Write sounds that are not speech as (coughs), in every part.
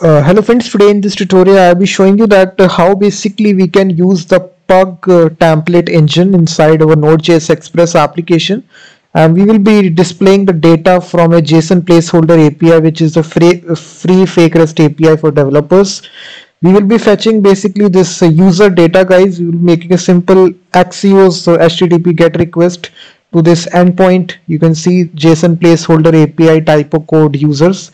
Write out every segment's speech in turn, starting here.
Uh, hello friends, today in this tutorial I'll be showing you that uh, how basically we can use the Pug uh, template engine inside our Node.js Express application. And we will be displaying the data from a JSON placeholder API which is a free, free fake REST API for developers. We will be fetching basically this uh, user data guys, we will be making a simple Axios so HTTP GET request to this endpoint. You can see JSON placeholder API typicode users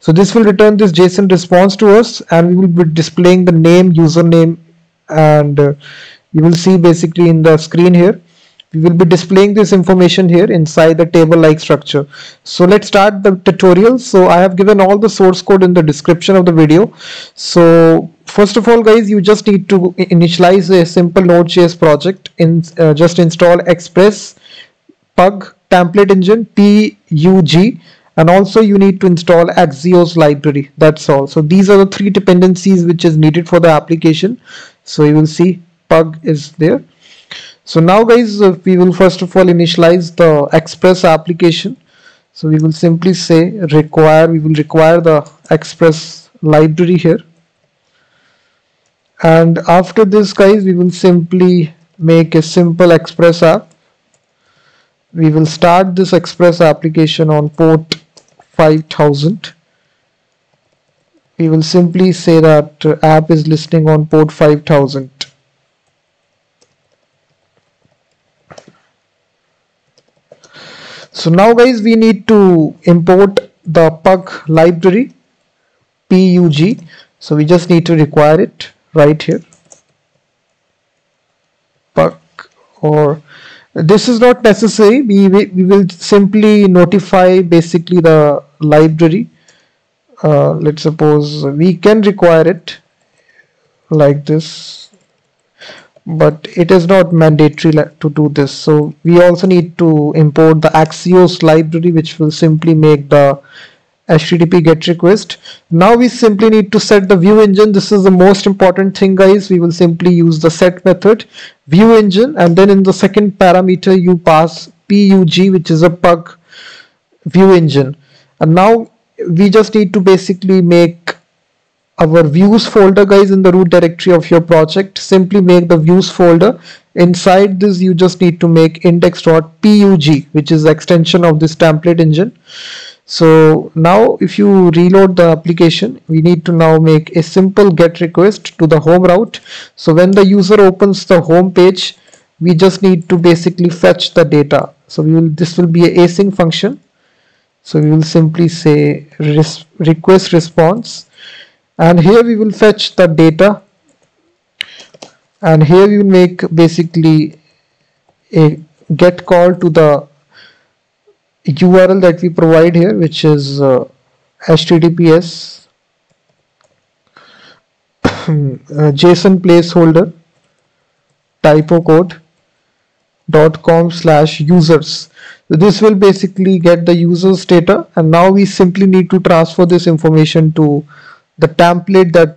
so this will return this JSON response to us and we will be displaying the name username and uh, you will see basically in the screen here we will be displaying this information here inside the table like structure. So let's start the tutorial. So I have given all the source code in the description of the video. So first of all guys you just need to initialize a simple node.js project in uh, just install express pug template engine pug and also you need to install axios library. That's all. So these are the three dependencies which is needed for the application. So you will see pug is there. So now guys uh, we will first of all initialize the express application. So we will simply say require we will require the express library here. And after this guys we will simply make a simple express app. We will start this express application on port 5000 we will simply say that uh, app is listening on port 5000 so now guys we need to import the pug library pug so we just need to require it right here pug or this is not necessary. We, we will simply notify basically the library. Uh, let's suppose we can require it like this but it is not mandatory to do this. So we also need to import the axios library which will simply make the http get request. Now we simply need to set the view engine. This is the most important thing guys. We will simply use the set method view engine and then in the second parameter you pass pug which is a pug view engine. And now we just need to basically make our views folder guys in the root directory of your project. Simply make the views folder. Inside this you just need to make index.pug which is extension of this template engine so now if you reload the application we need to now make a simple get request to the home route. So when the user opens the home page we just need to basically fetch the data. So we will this will be a async function. So we will simply say res request response. And here we will fetch the data. And here we will make basically a get call to the URL that we provide here which is uh, https (coughs) uh, JSON placeholder typicode dot com slash users. So this will basically get the users data and now we simply need to transfer this information to the template that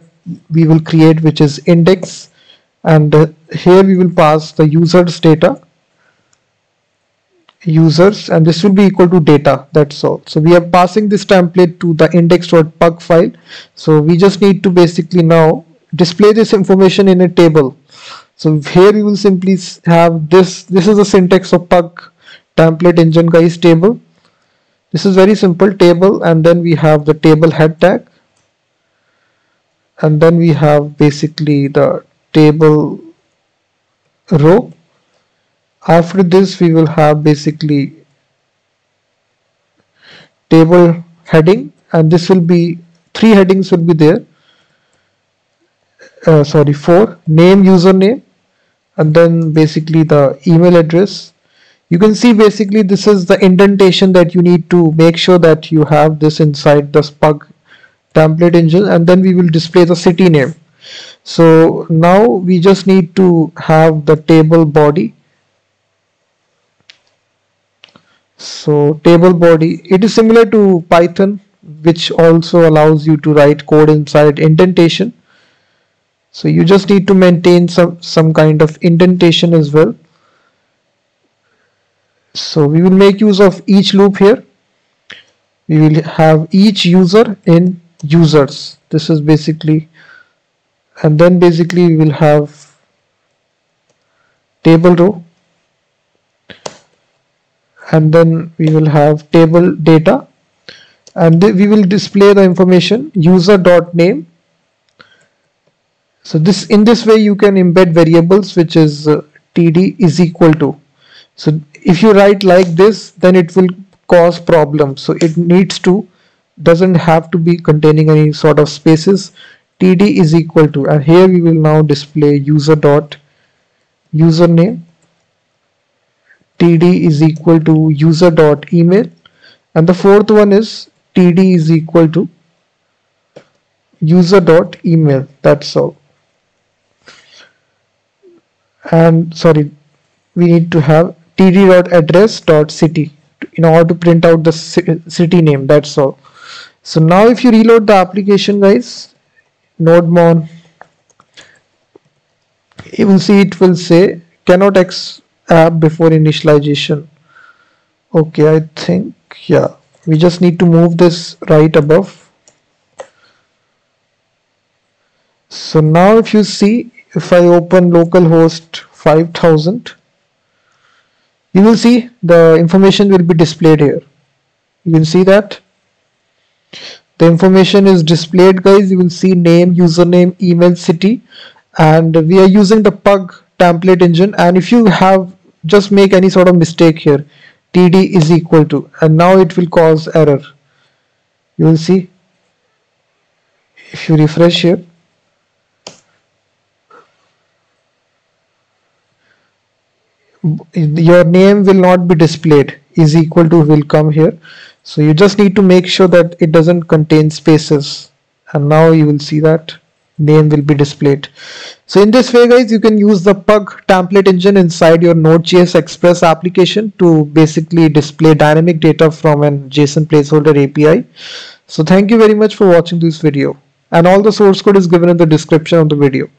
we will create which is index. And uh, here we will pass the users data users and this will be equal to data that's all. So we are passing this template to the index.pug file. So we just need to basically now display this information in a table. So here you will simply have this this is the syntax of pug template engine guys table. This is very simple table and then we have the table head tag. And then we have basically the table row after this we will have basically table heading and this will be three headings will be there. Uh, sorry four. Name username and then basically the email address. You can see basically this is the indentation that you need to make sure that you have this inside the pug template engine and then we will display the city name. So now we just need to have the table body so table body it is similar to python which also allows you to write code inside indentation. So you just need to maintain some some kind of indentation as well. So we will make use of each loop here. We will have each user in users. This is basically and then basically we will have table row and then we will have table data. And we will display the information user dot name. So this in this way you can embed variables which is uh, td is equal to. So if you write like this then it will cause problems. So it needs to doesn't have to be containing any sort of spaces. td is equal to and here we will now display user dot username td is equal to user dot email. And the fourth one is td is equal to user dot email. That's all. And sorry we need to have td dot address dot city in order to print out the city name. That's all. So now if you reload the application guys nodemon you will see it will say cannot x app before initialization. Okay i think yeah. We just need to move this right above. So now if you see if I open localhost 5000 you will see the information will be displayed here. You will see that? The information is displayed guys. You will see name username email city and we are using the pug template engine. And if you have just make any sort of mistake here. Td is equal to and now it will cause error. You will see. If you refresh here. Your name will not be displayed. Is equal to will come here. So you just need to make sure that it doesn't contain spaces. And now you will see that name will be displayed. So in this way guys you can use the pug template engine inside your node.js express application to basically display dynamic data from an json placeholder api so thank you very much for watching this video. And all the source code is given in the description of the video